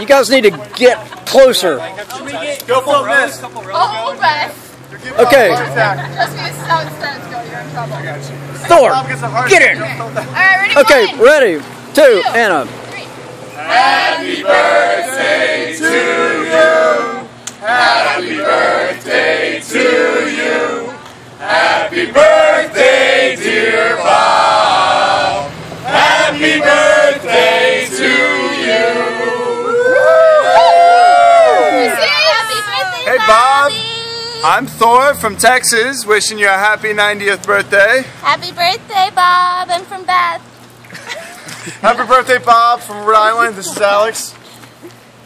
You guys need to get closer. Go film this. Oh, Beth. Okay, Trust me, this is how it starts. Go, you're in trouble. Thor, Bob gets a get in. All right, ready? Okay, One, ready, two, and a. three. Happy Bob. I'm Thor from Texas, wishing you a happy 90th birthday. Happy birthday, Bob. I'm from Beth. Happy birthday, Bob from Rhode Island. This is Alex.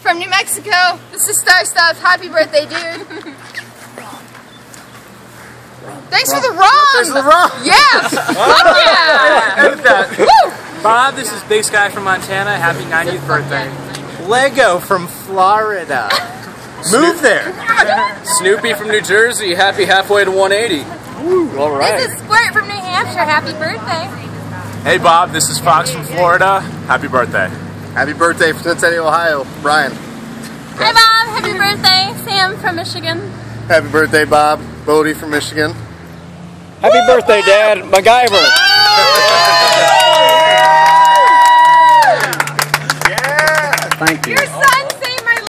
From New Mexico. This is Star Stuff. Happy birthday, dude. Thanks for the rum. There's the wrong. Yes. Fuck yeah. Edit that. Woo. Bob, this is Big Sky from Montana. Happy 90th birthday. Lego from Florida. Move there. Snoopy from New Jersey, happy halfway to 180. Ooh, all right. This is Squirt from New Hampshire, happy birthday. Hey Bob, this is Fox from Florida, happy birthday. Happy birthday from Cincinnati, Ohio, Brian. Hi Bob, happy birthday. Sam from Michigan. Happy birthday Bob, Bodie from Michigan. Happy Woo! birthday Dad, MacGyver. Yeah! yeah! Thank you.